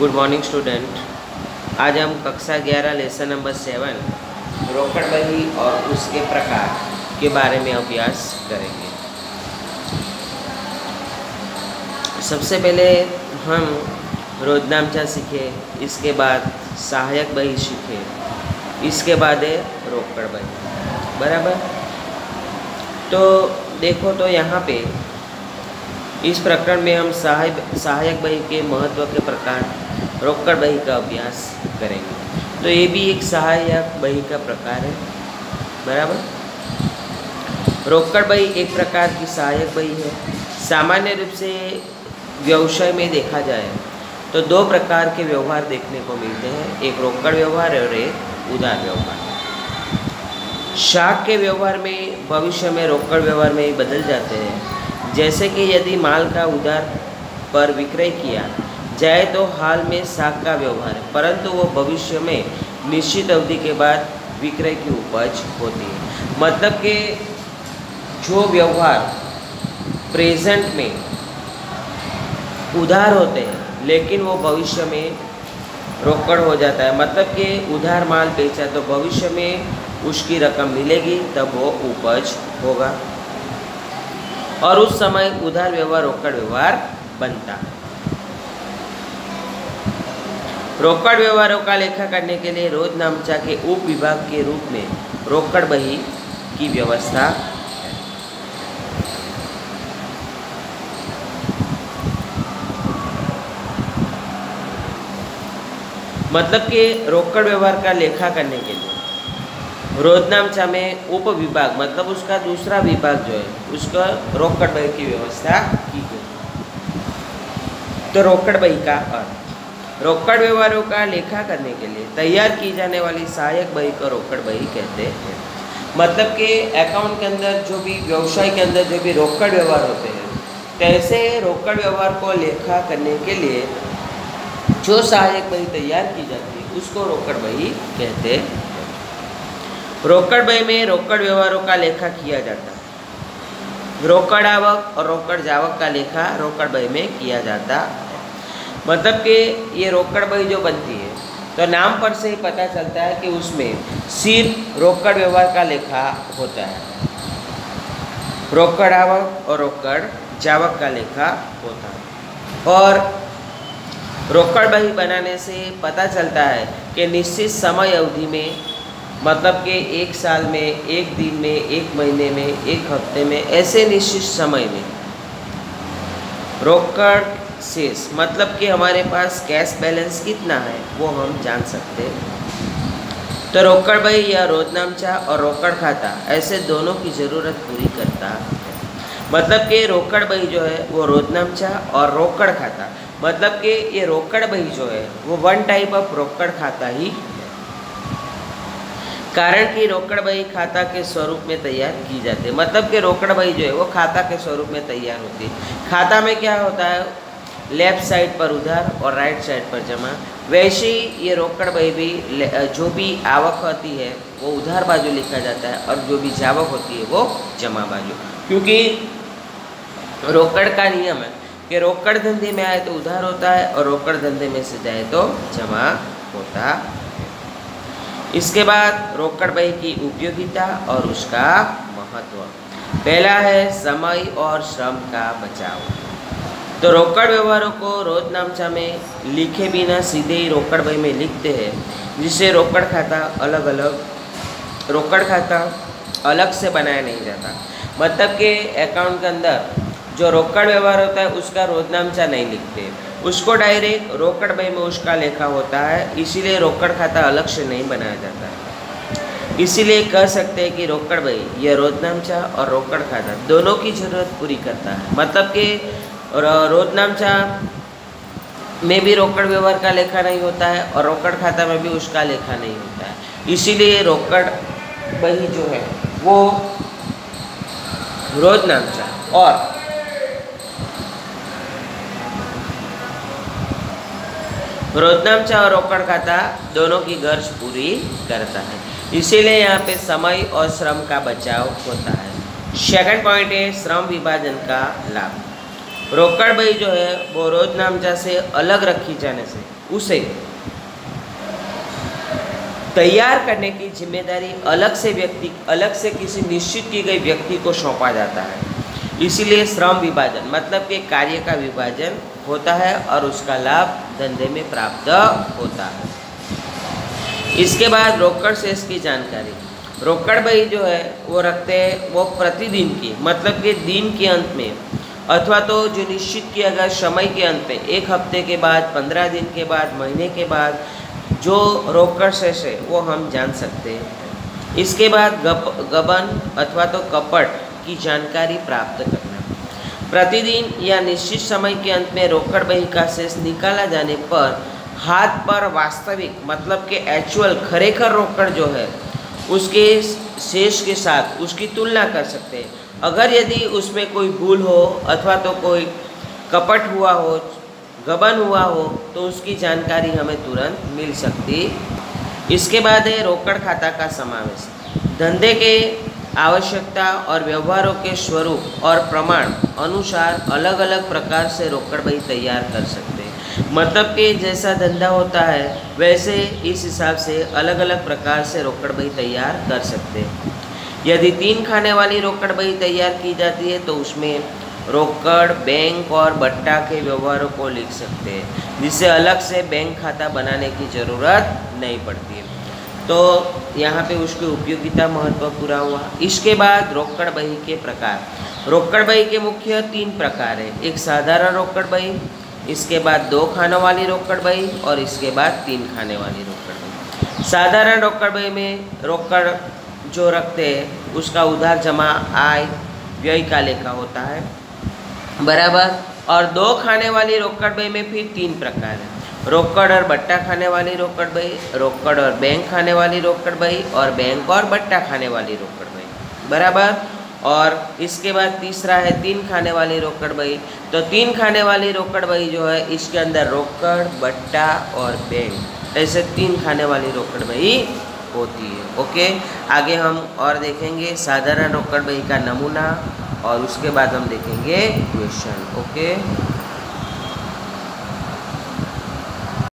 Good morning student आज हम कक्षा 11 लेसन नंबर सेवन रोकड़ बही और उसके प्रकार के बारे में अभ्यास करेंगे। सबसे पहले हम रोजनामचा सीखे, इसके बाद सहायक बही सीखे, इसके बाद है रोकड़ बही बराबर? तो देखो तो यहाँ पे इस प्रकरण में हम सहायक सहायक बही के महत्व के प्रकार रोकड़ बही का अभ्यास करेंगे। तो ये भी एक सहायक बही का प्रकार है। बराबर? रोकड़ बही एक प्रकार की सहायक बही है। सामान्य रूप से व्यवसाय में देखा जाए तो दो प्रकार के व्यवहार देखने को मिलते हैं। एक रोकड़ व्यवहार और एक उदार व्यवहार। शाख के व्यवहार में भविष्य में रोकड़ व्यवहार में बदल जाते हैं। जैसे कि यदि माल का उधार पर विक्रय किया जाए तो हाल में साख का व्यवहार है, परंतु वो भविष्य में निश्चित अवधि के बाद विक्रय की उपज होती है। मतलब कि जो व्यवहार प्रेजेंट में उधार होते हैं, लेकिन वो भविष्य में रोकड़ हो जाता है। मतलब कि उधार माल बेचा तो भविष्य में उसकी रकम मिलेगी, तब वो उपज होगा। और उस समय उधार व्यवहार, रोकड़ व्यवहार बनता है। रोकड़ व्यवहारों का लेखा करने के लिए रोज नामचा के उप विभाग के रूप में रोकड़ बही की व्यवस्था मतलब कि रोकड़ व्यवहार का लेखा करने के लिए। रोजनामचा में उप विभाग मतलब उसका दूसरा विभाग जो है, उसका रोकड़ बही की व्यवस्था की गई। तो रोकड़ बही का अर्थ। रोकड़ व्यवहारों का लेखा करने के लिए तैयार की जाने वाली सहायक बही को रोकड़ बही कहते हैं। मतलब कि अकाउंट के अंदर जो भी व्यवसाय के अंदर जो भी रोकड़ व्यवहार होते हैं, कैसे रोकड़ व्यवहार को लेखा करने के लिए जो सहायक बही तैयार की जाती है, उसको रोकड़ बही कहते हैं। रोकड़ बही में रोकड़ व्यवहारों का लेखा किया जाता है। रोकड़ आवक और रोकड़ जावक का लेखा रोकड़ बही में किया जाता मतलब कि ये रोकड़ बही जो बनती है तो नाम पर से ही पता चलता है कि उसमें सिर्फ़ रोकड़ व्यवहार का लेखा होता है। रोकड़ आवक और रोकड़ जावक का लेखा होता है। और रोकड़ बही बनाने से पता चलता है कि निश्चित समय अवधि में मतलब कि एक साल में, एक दिन में, एक महीने में, एक हफ़्ते में, ऐसे निश्चित समय में रोकड़ शेष। मतलब कि हमारे पास कैश बैलेंस कितना है, वो हम जान सकते हैं। तो रोकड़ बही या रोजनामचा और रोकड़ खाता, ऐसे दोनों की ज़रूरत पूरी करता है। मतलब कि रोकड़ बही जो है, वो रोजनामचा और रोकड़ खाता। मतलब कि ये रोकड़ बही जो है, वो वन टाइप ऑफ़ रोकड़ खाता ही कारण कि रोकड़ बही खाता के स्वरूप में तैयार की जाती है। मतलब कि रोकड़ बही जो है, वो खाता के स्वरूप में तैयार होती है। खाता में क्या होता है लेफ़्ट साइड पर उधार और राइट साइड पर जमा। वैसे ही ये रोकड़ बही भी जो भी आवक होती है, वो उधार बाजू लिखा जाता है और जो भी जावक होती है, वो जमा बाजू। क्योंकि रोकड़ का नियम है कि रोकड़ धंधे में आए तो उधार होता है और रोकड़ धंधे में से जाए तो जमा होता है। इसके बाद रोकड़ बही की उपयोगिता और उसका महत्व। पहला है समय और श्रम का बचाव। तो रोकड़ व्यवहारों को रोजनामचा में लिखे बिना सीधे ही रोकड़ बही में लिखते हैं जिससे रोकड़ खाता अलग अलग रोकड़ खाता अलग से बनाया नहीं जाता। मतलब कि अकाउंट के अंदर जो रोकड़ व्यवहार होता है, उसका रोजनामचा नहीं लिखते। उसको डायरेक्ट रोकड़ बही में उसका लेखा होता है, इसीलिए रोकड़ खाता अलग से नहीं बनाया जाता है। इसीलिए कह सकते हैं कि रोकड़ बही, यह रोजनामचा और रोकड़ खाता, दोनों की ज़रूरत पूरी करता है। मतलब कि रोजनामचा में भी रोकड़ व्यवहार का लेखा नहीं होता है और रोकड़ खाता में भी उसका लेखा नहीं होता है। इसीलिए रोकड़ बही जो है, वो रोजनामचा और रोजनामचा और रोकड़ खाता दोनों की गर्ज पूरी करता है। इसीलिए यहाँ पे समय और श्रम का बचाव होता है। सेकंड पॉइंट है, श्रम विभाजन का लाभ। रोकड़ जो है वो रोज नामचा से अलग रखी जाने से उसे तैयार करने की ज़िम्मेदारी अलग से व्यक्ति अलग से किसी निश्चित की गई व्यक्ति को सौंपा जाता है इसीलिए श्रम विभाजन मतलब कि कार्य का विभाजन होता है और उसका लाभ धंधे में प्राप्त होता है इसके बाद रोकड़ शेष की जानकारी रोकड़ बही जो है वो रखते हैं वो प्रतिदिन की मतलब कि दिन के अंत में अथवा तो जो निश्चित किया गया समय के अंत में, एक हफ़्ते के बाद, पंद्रह दिन के बाद, महीने के बाद, जो रोकड़ शेष है, वो हम जान सकते हैं। इसके बाद गप, गबन अथवा तो कपट की जानकारी प्राप्त करना। प्रतिदिन या निश्चित समय के अंत में रोकड़ बही का शेष निकाला जाने पर हाथ पर वास्तविक मतलब कि एक्चुअल खरेखर रोकड़ जो है उसके शेष के साथ उसकी तुलना कर सकते हैं। अगर यदि उसमें कोई भूल हो अथवा तो कोई कपट हुआ हो, गबन हुआ हो तो उसकी जानकारी हमें तुरंत मिल सकती। इसके बाद है रोकड़ खाता का समावेश। धंधे के आवश्यकता और व्यवहारों के स्वरूप और प्रमाण अनुसार अलग अलग प्रकार से रोकड़ बही तैयार कर सकते मतलब कि जैसा धंधा होता है, वैसे इस हिसाब से अलग अलग प्रकार से रोकड़ बही तैयार कर सकते हैं। यदि तीन खाने वाली रोकड़ बही तैयार की जाती है तो उसमें रोकड़, बैंक और बट्टा के व्यवहारों को लिख सकते हैं, जिससे अलग से बैंक खाता बनाने की ज़रूरत नहीं पड़ती तो यहाँ पे उसकी उपयोगिता महत्व पूरा हुआ। इसके बाद रोकड़ बही के प्रकार। रोकड़ बही के मुख्य तीन प्रकार है। एक साधारण रोकड़ बही इसके बाद दो खानों वाली रोकड़ बही और इसके बाद तीन खाने वाली रोकड़ बही। साधारण रोकड़ बही में रोकड़ जो रखते हैं, उसका उधार जमा आय व्यय का लेखा होता है। बराबर। और दो खाने वाली रोकड़ बही में फिर तीन प्रकार है। रोकड़ और बट्टा खाने वाली रोकड़ बही, रोकड़ और बैंक खाने वाली रोकड़ बही और बैंक और बट्टा खाने वाली रोकड़ बही। बराबर। और इसके बाद तीसरा है तीन खाने वाली रोकड़ बही। तो तीन खाने वाली रोकड़ बही जो है, इसके अंदर रोकड़, बट्टा और बैंक ऐसे तीन खाने वाली रोकड़ बही होती है। ओके? आगे हम और देखेंगे साधारण रोकड़ बही का नमूना और उसके बाद हम देखेंगे क्वेश्चन। ओके?